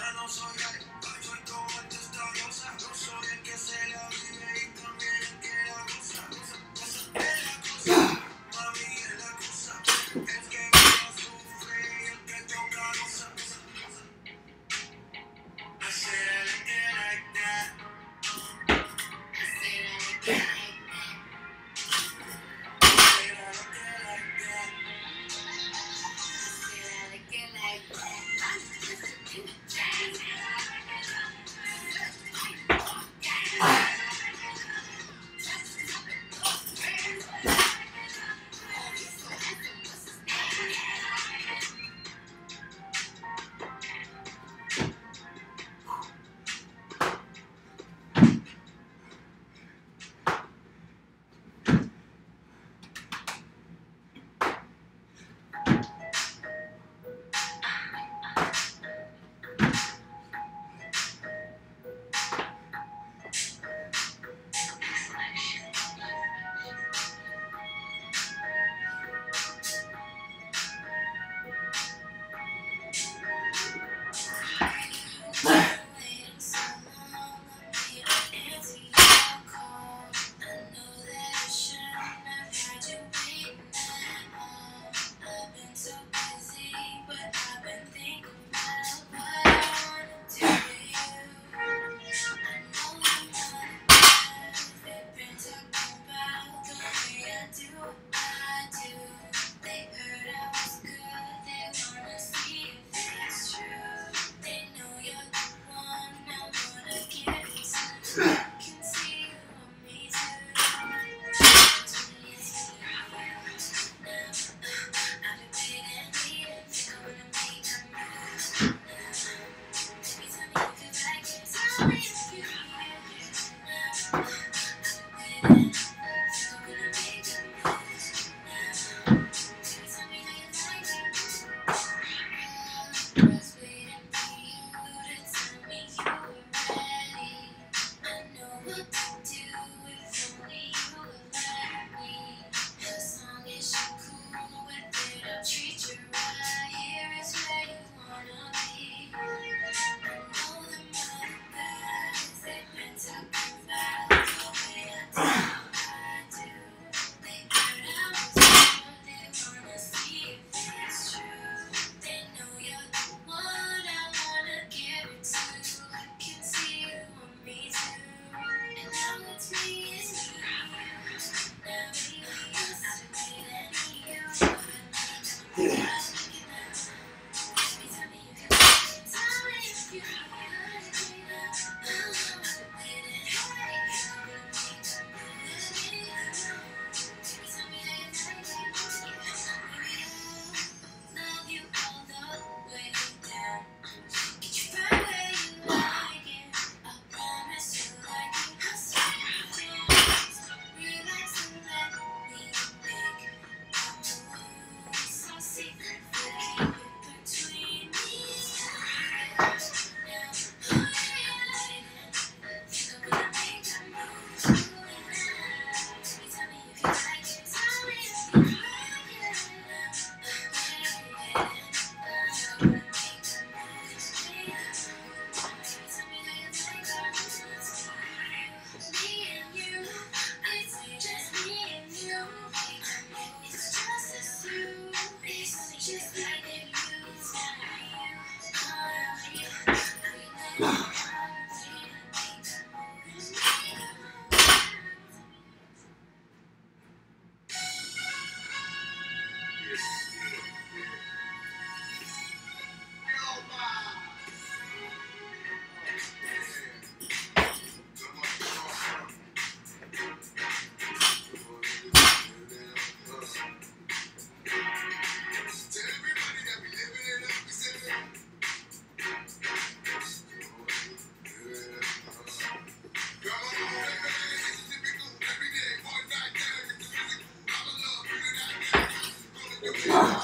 No soy el, soy todo esta rosa, no soy el que se le Nah. Come on.